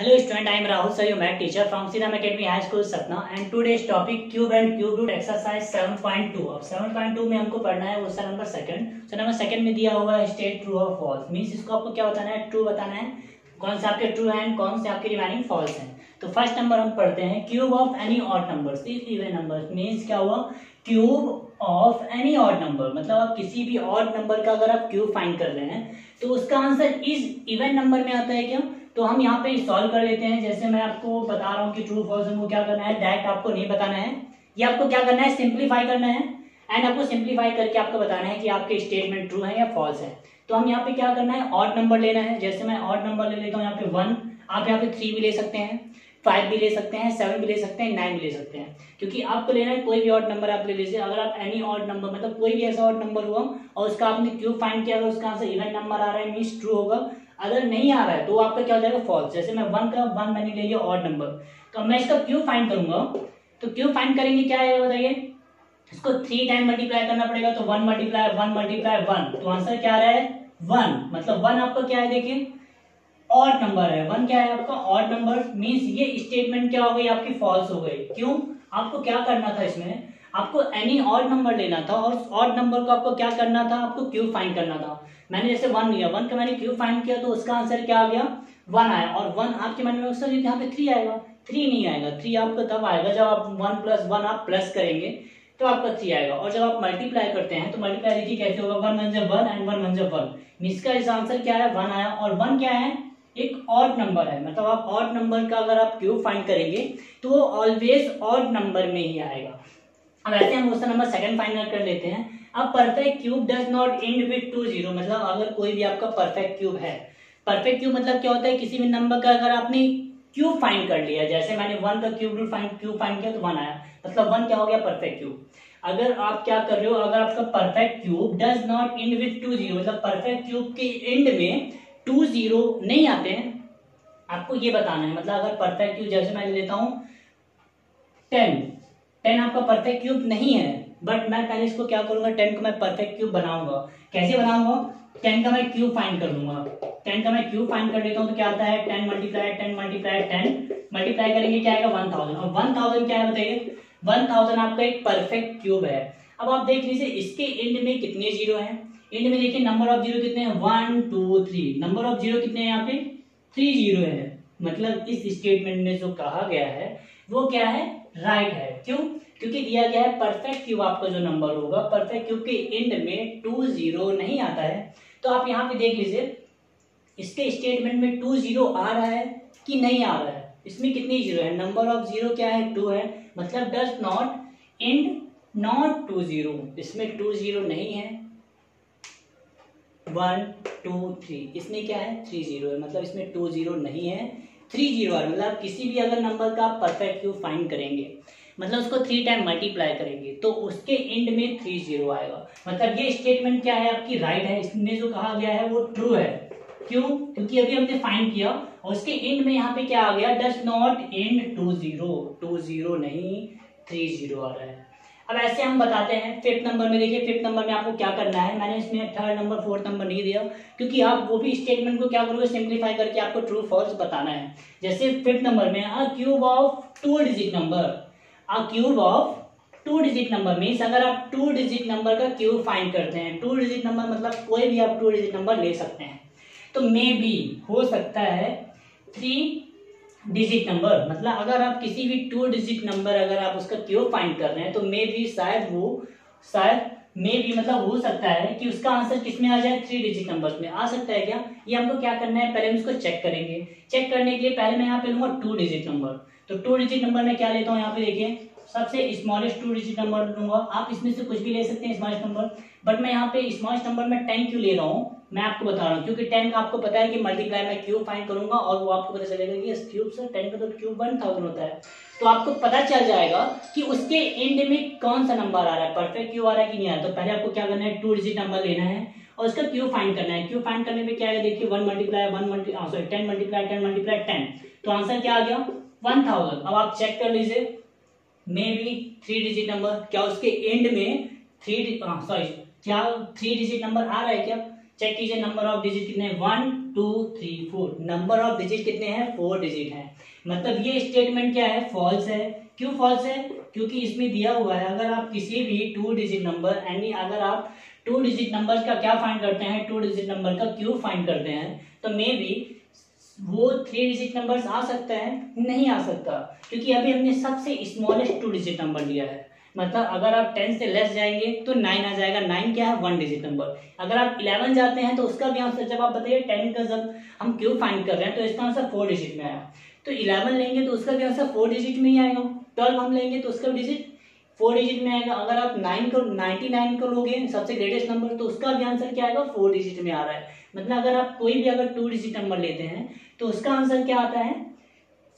Hello student, I am Rahul sir, your math teacher from Siddham Academy High School Satna. And today's topic cube and cube root exercise 7.2 अब 7.2 में हमको पढ़ना है question number second so number second में दिया हुआ है state true और फॉल्स मींस इसको आपको क्या बताना है? ट्रू बताना है। कौन से आपके ट्रू हैं कौन से आपके रिमाइनिंग फॉल्स हैं? तो फ़र्स्ट नंबर हम पढ़ते हैं cube of any odd number number means क्या हुआ? Cube of any odd number मतलब आप किसी भी ऑड नंबर का अगर आप क्यूब फाइंड कर रहे हैं तो उसका आंसर इस इवन नंबर में आता है क्या? तो हम यहाँ पे सॉल्व कर लेते हैं। जैसे मैं आपको बता रहा हूँ कि ट्रू फॉल्स हमको क्या करना है? डायरेक्ट आपको नहीं बताना है। ये आपको क्या करना है? सिंप्लीफाई करना है। एंड आपको सिंप्लीफाई करके आपको बताना है कि आपके स्टेटमेंट ट्रू है या फॉल्स है। तो हम यहाँ पे क्या करना है? ऑड नंबर लेना है। जैसे मैं ऑड नंबर ले लेता हूँ यहाँ पे वन आप यहाँ पे थ्री भी ले सकते हैं फाइव भी ले सकते हैं सेवन भी ले सकते हैं नाइन भी ले सकते हैं। क्योंकि आपको लेना है कोई भी ऑड नंबर आप ले लीजिए। अगर आप एनी ऑड नंबर मतलब कोई भी ऐसा ऑड नंबर हुआ और उसका आपने क्यूब फाइंड किया अगर उसका आंसर इवन नंबर आ रहा है मीन्स ट्रू होगा अगर नहीं आ रहा है तो आपका क्या हो जाएगा फॉल्स जैसे मैं वन का वन मैंने ले लिया ऑड नंबर तो मैं इसका क्यू फाइंड करूँगा? तो क्यू फाइंड करेंगे? क्या है बताइए। इसको थ्री टाइम मल्टीप्लाई करना पड़ेगा तो one multiply one multiply one तो आंसर क्या रहा है? वन मतलब वन आपका क्या है देखिए? ऑड नंबर है। वन क्या है आपका? ऑड नंबर मीन्स ये स्टेटमेंट क्या हो गई? आपकी फॉल्स हो गई। क्यों? आपको क्या करना था इसमें? आपको एनी ऑड नंबर लेना था और ऑड नंबर को आपको क्या करना था? आपको क्यूब फाइंड करना था। मैंने जैसे वन लिया। वन का मैंने क्यूब फाइंड किया तो उसका आंसर क्या आ गया? वन आया। और वन आपके मन में सर यहाँ पे थ्री आएगा। थ्री नहीं आएगा। थ्री आपको तब आएगा जब आप वन प्लस वन आप प्लस करेंगे तो आपका थ्री आएगा। और जब आप मल्टीप्लाई करते हैं तो मल्टीप्लाई देखिए कैसे होगा। वन वन जब वन एंड वन वन जब वन इसका इस आंसर क्या है वन आया। और वन क्या है? एक ऑड नंबर है। मतलब आप ऑड नंबर का अगर आप क्यूब फाइंड करेंगे तो वो ऑलवेज ऑड नंबर में ही आएगा। अब ऐसे हम क्वेश्चन नंबर सेकंड फाइनल कर लेते हैं। अब perfect cube does not end with two zero मतलब अगर कोई भी आपका परफेक्ट क्यूब है। परफेक्ट क्यूब मतलब क्या होता है? किसी भी नंबर का अगर आपने क्यूब फाइंड कर लिया, जैसे मैंने वन का cube root find cube find किया तो वन आया। मतलब वन क्या हो गया? परफेक्ट क्यूब अगर आप क्या कर रहे हो? अगर आपका perfect cube does not end with two zero मतलब परफेक्ट क्यूब के एंड में टू ज़ीरो नहीं आते हैं आपको ये बताना है। मतलब अगर परफेक्ट क्यूब जैसे मैं लेता हूँ टेन टेन आपका परफेक्ट क्यूब नहीं है बट मैं पहले इसको क्या करूँगा, टेन को मैं परफेक्ट क्यूब बनाऊँगा। कैसे बनाऊँगा? टेन का मैं क्यूब फाइंड कर लूँगा। टेन का मैं क्यूब फाइंड कर लेता हूँ तो क्या आता है? Ten multiply ten multiply ten multiply करेंगे, क्या आएगा? वन थाउज़ेंड और वन थाउज़ेंड क्या है बताइए? वन थाउज़ेंड आपका एक परफेक्ट क्यूब है। अब आप देख लीजिए, इसके एंड में कितने ज़ीरो है? एंड में देखिए नंबर ऑफ़ ज़ीरो कितने one two three number of zero कितने यहाँ पे? थ्री ज़ीरो है। मतलब इस स्टेटमेंट में जो कहा गया है, वो क्या है? राइट है। क्यों? क्योंकि दिया गया है परफेक्ट क्यूब आपका जो नंबर होगा परफेक्ट क्यूब के एंड में टू ज़ीरो नहीं आता है। तो आप यहाँ पे देख लीजिए, इसके स्टेटमेंट में टू ज़ीरो आ रहा है कि नहीं आ रहा है? इसमें कितनी ज़ीरो है? नंबर ऑफ़ ज़ीरो क्या है? टू है। मतलब does not end not two zero इसमें टू ज़ीरो नहीं है। वन टू थ्री इसमें क्या है? थ्री ज़ीरो है। मतलब इसमें टू ज़ीरो नहीं है। थ्री ज़ीरो है। मतलब किसी भी अगर नंबर का परफेक्ट क्यूब फाइंड करेंगे मतलब उसको थ्री टाइम मल्टीप्लाई करेंगे तो उसके एंड में थ्री ज़ीरो आएगा। मतलब ये स्टेटमेंट क्या है? आपकी राइट है। इसमें जो कहा गया है वो ट्रू है। क्यों? क्योंकि अभी हमने फाइंड किया और उसके एंड में यहाँ पे क्या आ गया? Does not end two zero two zero नहीं थ्री ज़ीरो आ रहा है। अब ऐसे हम बताते हैं फिफ्थ नंबर में देखिए फिफ्थ नंबर में आपको क्या करना है। मैंने इसमें थर्ड नंबर फोर्थ नंबर नहीं दिया, क्योंकि आप वो भी स्टेटमेंट को क्या करोगे सिंप्लीफाई करके आपको ट्रू फॉल्स बताना है। जैसे फिफ्थ नंबर में a cube of two digit number a cube of two digit number means अगर आप टू डिजिट नंबर का क्यूब फाइंड करते हैं टू डिजिट नंबर मतलब कोई भी आप टू डिजिट नंबर ले सकते हैं। तो मे भी हो सकता है थ्री डिजिट नंबर मतलब अगर आप किसी भी टू डिजिट नंबर अगर आप उसका क्यों फाइंड कर रहे हैं तो मे भी शायद वो, शायद मे भी मतलब हो सकता है कि उसका आंसर किसमें आ जाए? थ्री डिजिट नंबर में। आ सकता है क्या? ये हमको क्या करना है? पहले हम इसको चेक करेंगे। चेक करने के लिए पहले मैं यहाँ पे लूँगा टू डिजिट नंबर तो टू डिजिट नंबर में क्या लेता हूँ यहाँ पे, देखिए। सबसे स्मॉलेस्ट टू डिजिट नंबर लूँगा। आप इसमें से कुछ भी ले सकते हैं स्मॉलेस्ट नंबर बट मैं यहाँ पे स्मॉलेस्ट नंबर में टेन क्यों ले रहा हूँ? मैं आपको बता रहा हूँ। क्योंकि टेन का आपको पता है कि मल्टीप्लाई में क्यूब फाइन करूँगा और वो आपको पता चलेगा कि क्यूब से टेन का तो क्यूब वन थाउज़ेंड होता है। तो आपको पता चल जाएगा कि उसके एंड में कौन सा नंबर आ रहा है। परफेक्ट क्यूब आ रहा है कि नहीं आ रहा? तो पहले आपको क्या करना है? टू डिजिट नंबर लेना है और उसका क्यूब फाइन करना है। क्यूब फाइन करने में क्या है देखिए one multiply one multi sorry ten multiply ten multiply ten तो आंसर क्या आ गया? वन थाउज़ेंड अब आप चेक कर लीजिए। Maybe three digit number क्या उसके एंड में थ्री सॉरी क्या थ्री डिजिट नंबर आ रहा है क्या? चेक कीजिए नंबर ऑफ़ डिजिट कितने one two three four number of digit कितने हैं? फोर डिजिट हैं. मतलब ये स्टेटमेंट क्या है? फॉल्स है. क्यों फॉल्स है? क्योंकि इसमें दिया हुआ है, अगर आप किसी भी टू डिजिट नंबर यानी अगर आप टू डिजिट नंबर का क्या फाइंड करते हैं? टू डिजिट नंबर का क्यू फाइंड करते हैं? तो मे बी वो थ्री डिजिट नंबर्स आ सकता है, नहीं आ सकता। क्योंकि अभी हमने सबसे स्मॉलेस्ट टू डिजिट नंबर लिया है। मतलब अगर आप टेन से लेस जाएँगे तो नाइन आ जाएगा। नाइन क्या है? वन डिजिट नंबर अगर आप इलेवन जाते हैं तो उसका भी आंसर जब आप बताइए टेन का जब हम क्यों फाइंड कर रहे हैं तो इसका आंसर फोर डिजिट में आया। तो इलेवन लेंगे तो उसका भी आंसर फोर डिजिट में ही आएगा। ट्वेल्व हम लेंगे तो उसका डिजिट फोर डिजिट में आएगा। अगर आप नाइन को नाइनटी नाइन को लोगे, सबसे ग्रेटेस्ट नंबर तो उसका भी आंसर क्या आएगा? फोर डिजिट में आ रहा है। मतलब अगर आप कोई भी अगर टू डिजिट नंबर लेते हैं तो उसका आंसर क्या आता है?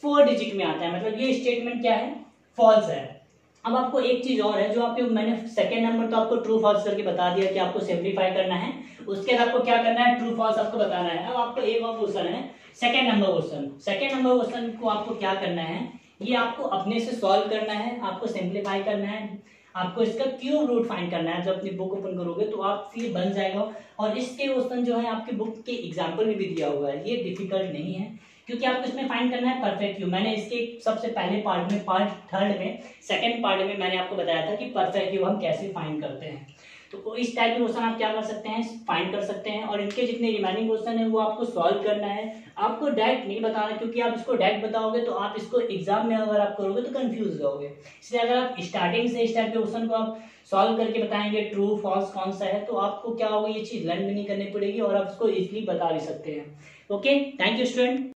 फोर डिजिट में आता है। मतलब ये स्टेटमेंट क्या है? फॉल्स है। अब आपको एक चीज़ और है, जो आपके, मैंने सेकेंड नंबर तो आपको ट्रू फॉल्स करके बता दिया कि आपको सिंप्लीफाई करना है। उसके बाद आपको क्या करना है? ट्रू फॉल्स आपको बताना है। अब आपको एक और क्वेश्चन है second number question second number question को आपको क्या करना है? ये आपको अपने से सॉल्व करना है, आपको सिंप्लीफाई करना है। आपको इसका क्यूब रूट फाइंड करना है? जब अपनी बुक ओपन करोगे तो आप फिर बन जाएगा। और इसके क्वेश्चन जो है, आपके बुक के एग्ज़ाम्पल में भी दिया हुआ है। ये डिफ़िकल्ट नहीं है, क्योंकि आपको इसमें फाइंड करना है परफेक्ट क्यू मैंने इसके सबसे पहले पार्ट में पार्ट थर्ड में सेकेंड पार्ट में मैंने आपको बताया था कि परफेक्ट क्यू हम कैसे फाइंड करते हैं। तो इस टाइप के क्वेश्चन आप क्या कर सकते हैं? फाइंड कर सकते हैं और इनके जितने रिमेनिंग क्वेश्चन है, वो आपको सॉल्व करना है। आपको डायरेक्ट नहीं बताना, क्योंकि आप इसको डायरेक्ट बताओगे तो आप इसको एग्ज़ाम में अगर आप करोगे तो कंफ्यूज रहोगे इसलिए अगर आप स्टार्टिंग से इस टाइप के क्वेश्चन को आप सॉल्व करके बताएँगे ट्रू फॉल्स कौन सा है तो आपको क्या होगा, ये चीज़ लर्न भी नहीं करनी पड़ेगी और आप इसको इजिली बता भी सकते हैं। Okay thank you student